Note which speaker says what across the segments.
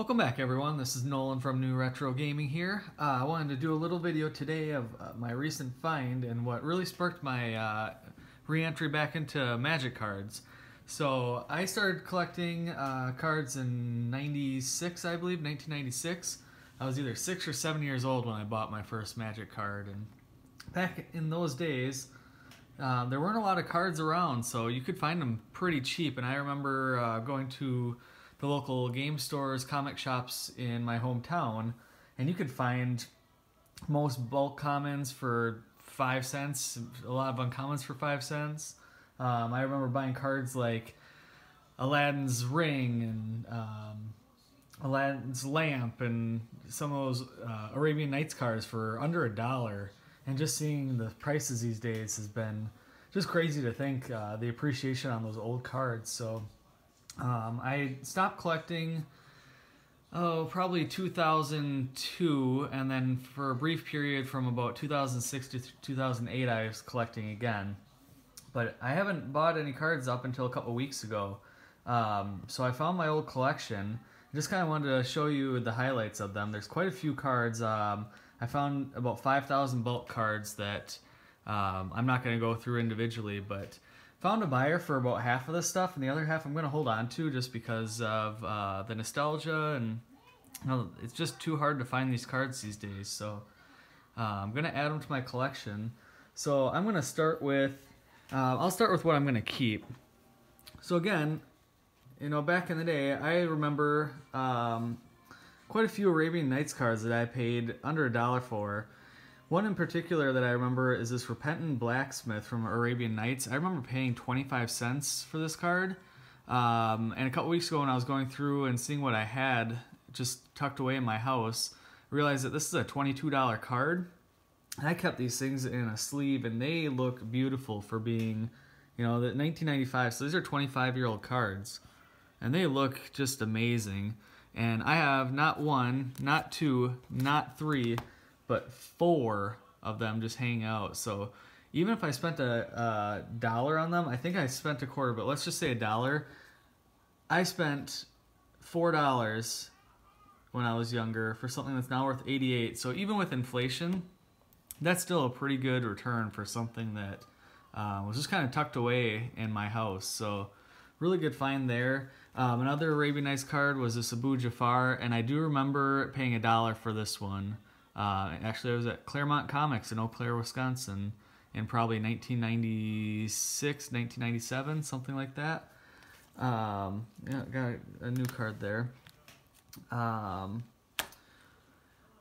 Speaker 1: Welcome back everyone, this is Nolan from New Retro Gaming here. Uh, I wanted to do a little video today of uh, my recent find and what really sparked my uh, re-entry back into Magic cards. So I started collecting uh, cards in 96 I believe, 1996. I was either 6 or 7 years old when I bought my first Magic card and back in those days uh, there weren't a lot of cards around so you could find them pretty cheap and I remember uh, going to the local game stores, comic shops in my hometown, and you could find most bulk commons for five cents, a lot of uncommons for five cents. Um, I remember buying cards like Aladdin's ring and um, Aladdin's lamp and some of those uh, Arabian Nights cards for under a dollar. And just seeing the prices these days has been just crazy to think uh, the appreciation on those old cards. So um, I stopped collecting, oh, probably 2002, and then for a brief period from about 2006 to 2008, I was collecting again. But I haven't bought any cards up until a couple weeks ago. Um, so I found my old collection. I just kind of wanted to show you the highlights of them. There's quite a few cards. Um, I found about 5,000 bulk cards that um, I'm not going to go through individually, but found a buyer for about half of this stuff, and the other half I'm going to hold on to just because of uh, the nostalgia, and you know, it's just too hard to find these cards these days. So uh, I'm going to add them to my collection. So I'm going to start with, uh, I'll start with what I'm going to keep. So again, you know, back in the day, I remember um, quite a few Arabian Nights cards that I paid under a dollar for. One in particular that I remember is this Repentant Blacksmith from Arabian Nights. I remember paying 25 cents for this card. Um, and a couple weeks ago when I was going through and seeing what I had just tucked away in my house, I realized that this is a $22 card. And I kept these things in a sleeve and they look beautiful for being, you know, the 1995. So these are 25 year old cards and they look just amazing. And I have not one, not two, not three, but four of them just hang out. So even if I spent a, a dollar on them, I think I spent a quarter, but let's just say a dollar. I spent four dollars when I was younger for something that's now worth 88. So even with inflation, that's still a pretty good return for something that uh, was just kind of tucked away in my house. So really good find there. Um, another Arabian Nights card was this Abu Jafar, and I do remember paying a dollar for this one. Uh, actually, I was at Claremont Comics in Eau Claire, Wisconsin, in probably 1996, 1997, something like that. Um, yeah, got a new card there. Um,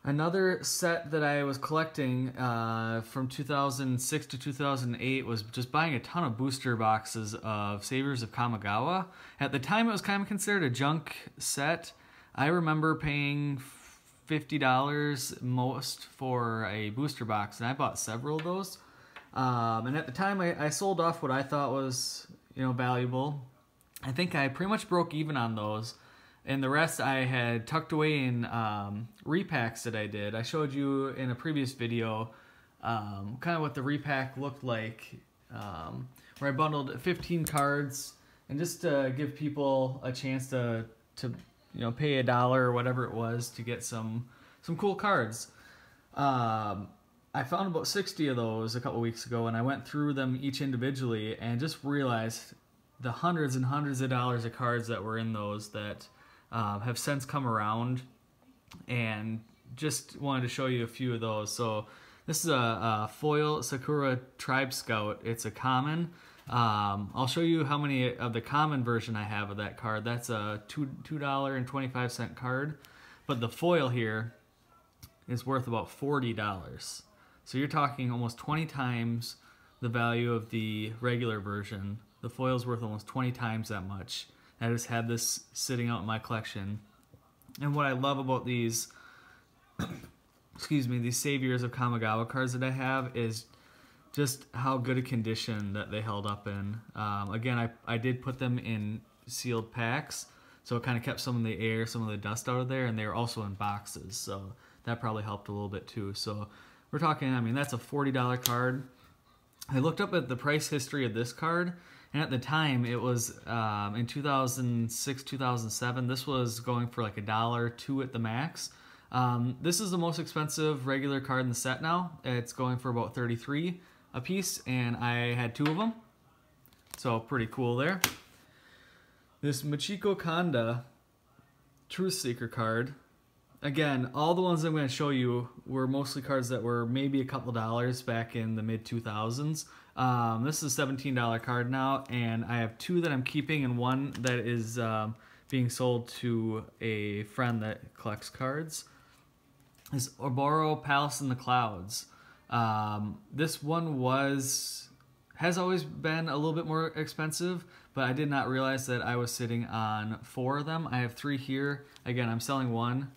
Speaker 1: another set that I was collecting uh, from 2006 to 2008 was just buying a ton of booster boxes of Saviors of Kamigawa. At the time, it was kind of considered a junk set. I remember paying $50 most for a booster box, and I bought several of those. Um, and at the time, I, I sold off what I thought was, you know, valuable. I think I pretty much broke even on those. And the rest I had tucked away in um, repacks that I did. I showed you in a previous video um, kind of what the repack looked like, um, where I bundled 15 cards, and just to give people a chance to to you know, pay a dollar or whatever it was to get some some cool cards. Um, I found about 60 of those a couple weeks ago, and I went through them each individually and just realized the hundreds and hundreds of dollars of cards that were in those that uh, have since come around, and just wanted to show you a few of those. So this is a, a foil Sakura Tribe Scout. It's a common. Um, I'll show you how many of the common version I have of that card. That's a two two dollar and twenty five cent card, but the foil here is worth about forty dollars. So you're talking almost twenty times the value of the regular version. The foil is worth almost twenty times that much. I just had this sitting out in my collection, and what I love about these, excuse me, these saviors of Kamigawa cards that I have is just how good a condition that they held up in. Um, again, I, I did put them in sealed packs, so it kind of kept some of the air, some of the dust out of there, and they were also in boxes, so that probably helped a little bit too. So we're talking, I mean, that's a $40 card. I looked up at the price history of this card, And at the time, it was um, in 2006, 2007. This was going for like a dollar two at the max. Um, this is the most expensive regular card in the set now. It's going for about 33 a piece, and I had two of them. So pretty cool there. This Michiko Konda Truth Seeker card. Again, all the ones I'm going to show you were mostly cards that were maybe a couple dollars back in the mid 2000s. Um, this is a $17 card now, and I have two that I'm keeping and one that is um, being sold to a friend that collects cards. Is Oboro Palace in the Clouds. Um, this one was has always been a little bit more expensive, but I did not realize that I was sitting on four of them. I have three here. Again, I'm selling one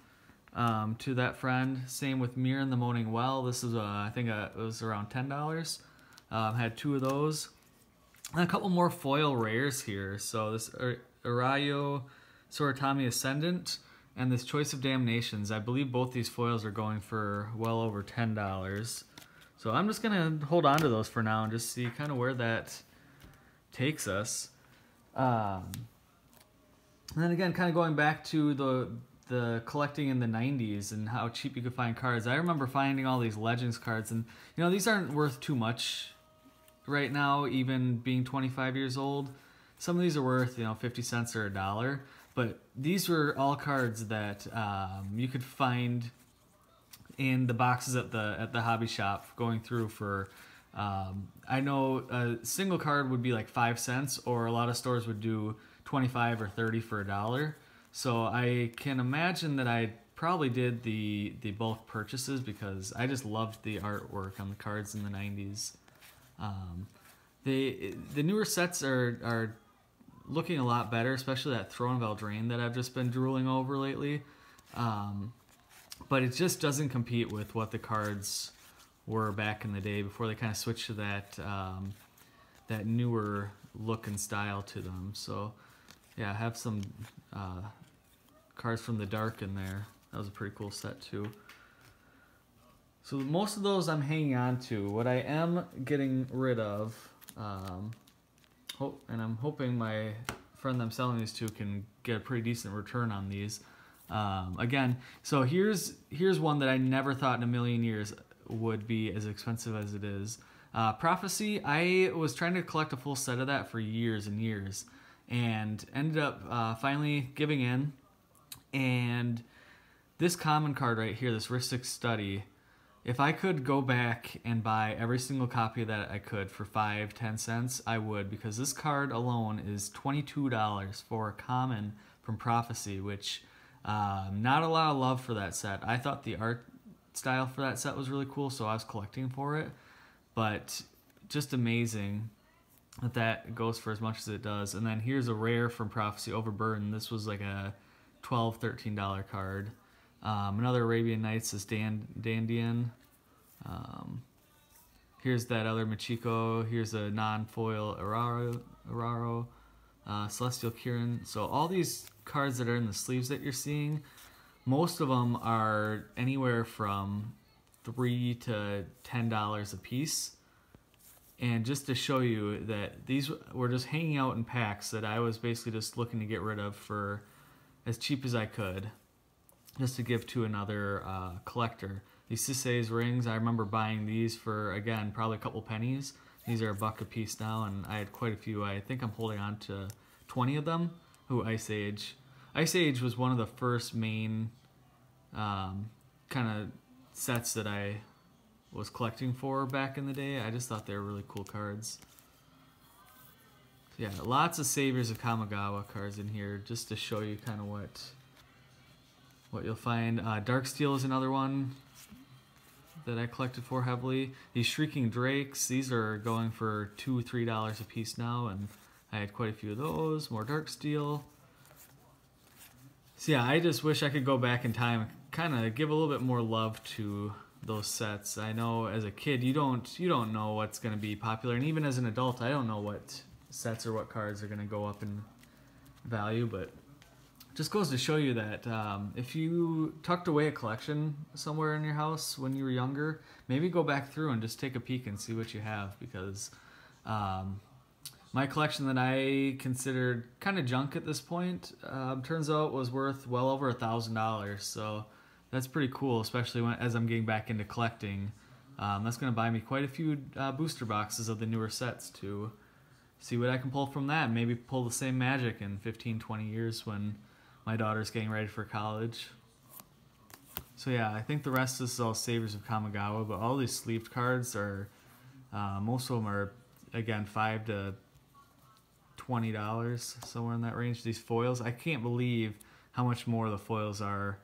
Speaker 1: um, to that friend. Same with Miren the Moaning Well. This is, uh, I think uh, it was around $10. Um, had two of those. And a couple more foil rares here. So this Erayo Soratami Ascendant and this Choice of Damnations. I believe both these foils are going for well over $10. So I'm just going to hold on to those for now and just see kind of where that takes us. Um, and then again, kind of going back to the the collecting in the 90s and how cheap you could find cards. I remember finding all these Legends cards, and you know these aren't worth too much right now, even being 25 years old. Some of these are worth you know 50 cents or a dollar, but these were all cards that um, you could find in the boxes at the at the hobby shop going through for um, I know a single card would be like five cents or a lot of stores would do 25 or 30 for a dollar. So I can imagine that I probably did the the bulk purchases because I just loved the artwork on the cards in the 90s um, the the newer sets are are looking a lot better especially that Throne of Eldraine that I've just been drooling over lately. Um, but it just doesn't compete with what the cards were back in the day before they kind of switched to that um, that newer look and style to them. So yeah, I have some uh, cards from the dark in there. That was a pretty cool set too. So most of those I'm hanging on to. What I am getting rid of, um, hope, and I'm hoping my friend I'm selling these to can get a pretty decent return on these. Um, again, so here's here's one that I never thought in a million years would be as expensive as it is. Uh, Prophecy, I was trying to collect a full set of that for years and years, and ended up uh, finally giving in. And this common card right here, this Rhystic Study, if I could go back and buy every single copy that I could for five, ten cents, I would, because this card alone is $22 for a common from Prophecy, which um, not a lot of love for that set. I thought the art style for that set was really cool, so I was collecting for it. But just amazing that that goes for as much as it does. And then here's a rare from Prophecy Overburden. This was like a $12, $13 card. Um, another Arabian Nights is Dan Dandân. Um, here's that other Michiko. Here's a non-foil Araro, Araro uh, Celestial Kirin. So all these cards that are in the sleeves that you're seeing, most of them are anywhere from three to ten dollars a piece. And just to show you that these were just hanging out in packs that I was basically just looking to get rid of for as cheap as I could, just to give to another uh, collector. These Sisay's rings, I remember buying these for, again, probably a couple pennies. These are a buck a piece now, and I had quite a few. I think I'm holding on to 20 of them. Ooh, Ice Age. Ice Age was one of the first main um, kind of sets that I was collecting for back in the day. I just thought they were really cool cards. Yeah, lots of Saviors of Kamigawa cards in here just to show you kind of what what you'll find. Uh, Darksteel is another one that I collected for heavily. These Shrieking Drakes, these are going for two, three dollars a piece now, and I had quite a few of those. More Darksteel. So yeah, I just wish I could go back in time, and kind of give a little bit more love to those sets. I know as a kid you don't you don't know what's going to be popular, and even as an adult, I don't know what sets or what cards are going to go up in value, but just goes to show you that um, if you tucked away a collection somewhere in your house when you were younger, maybe go back through and just take a peek and see what you have because um, my collection that I considered kind of junk at this point um, turns out was worth well over a thousand dollars. So that's pretty cool, especially when as I'm getting back into collecting. Um, that's going to buy me quite a few uh, booster boxes of the newer sets to see what I can pull from that. Maybe pull the same magic in 15, 20 years when my daughter's getting ready for college. So yeah, I think the rest of this is all Saviors of Kamigawa, but all these sleeved cards are, uh, most of them are, again, 5 to $20, somewhere in that range. These foils, I can't believe how much more the foils are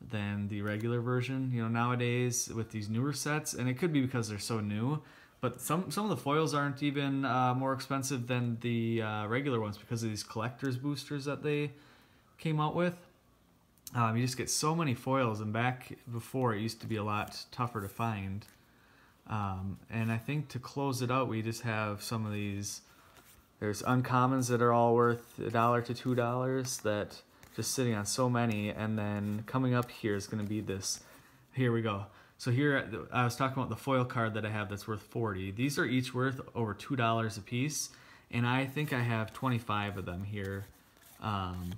Speaker 1: than the regular version. You know, nowadays with these newer sets, and it could be because they're so new, but some some of the foils aren't even uh, more expensive than the uh, regular ones because of these collector's boosters that they came out with. Um, you just get so many foils, and back before it used to be a lot tougher to find. Um, and I think to close it out, we just have some of these. There's uncommons that are all worth a dollar to two dollars that just sitting on so many. And then coming up here is going to be this. Here we go. So here I was talking about the foil card that I have that's worth 40. These are each worth over two dollars a piece, and I think I have 25 of them here, um,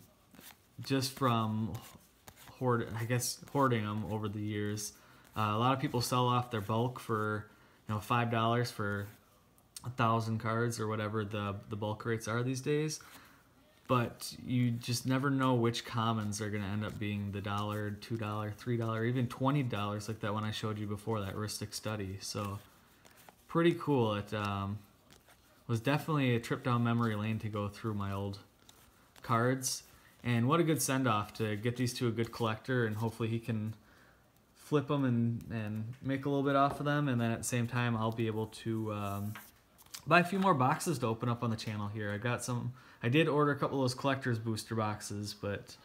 Speaker 1: just from hoard, I guess hoarding them over the years. Uh, a lot of people sell off their bulk for you know five dollars for a thousand cards or whatever the the bulk rates are these days. But you just never know which commons are going to end up being the dollar, two dollar, three dollar, even twenty dollars, like that one I showed you before, that Rhystic Study. So pretty cool. It um, was definitely a trip down memory lane to go through my old cards. And what a good send off to get these to a good collector, and hopefully he can flip them and, and make a little bit off of them. And then at the same time, I'll be able to um, buy a few more boxes to open up on the channel here. I got some, I did order a couple of those collector's booster boxes, but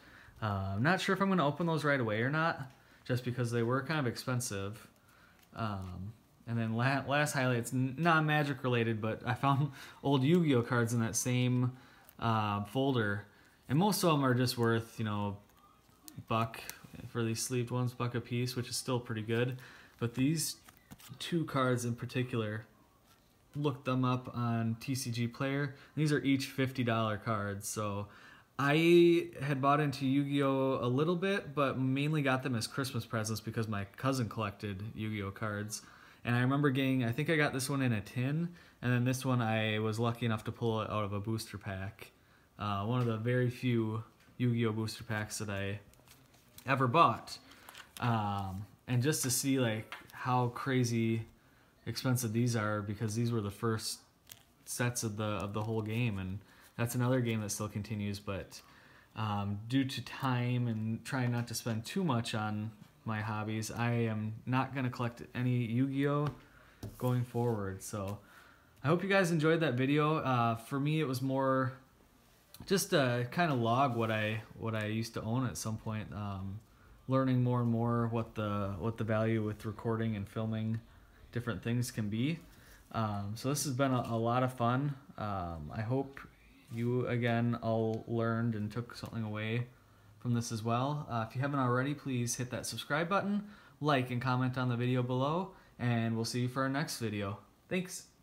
Speaker 1: uh, I'm not sure if I'm going to open those right away or not, just because they were kind of expensive. Um, and then last, last highlight, it's non-magic related, but I found old Yu-Gi-Oh cards in that same uh, folder and most of them are just worth you know buck for these sleeved ones buck a piece which is still pretty good. But these two cards in particular looked them up on TCG Player. These are each $50 cards. So I had bought into Yu-Gi-Oh! a little bit but mainly got them as Christmas presents because my cousin collected Yu-Gi-Oh! cards. And I remember getting I think I got this one in a tin and then this one I was lucky enough to pull it out of a booster pack uh, one of the very few Yu-Gi-Oh booster packs that I ever bought. Um, and just to see like how crazy expensive these are because these were the first sets of the of the whole game and that's another game that still continues but um, due to time and trying not to spend too much on my hobbies I am not going to collect any Yu-Gi-Oh going forward so I hope you guys enjoyed that video uh, for me it was more just uh, kind of log what I what I used to own at some point. Um, learning more and more what the what the value with recording and filming different things can be. Um, so this has been a, a lot of fun. Um, I hope you again all learned and took something away from this as well. Uh, if you haven't already, please hit that subscribe button, like and comment on the video below, and we'll see you for our next video. Thanks.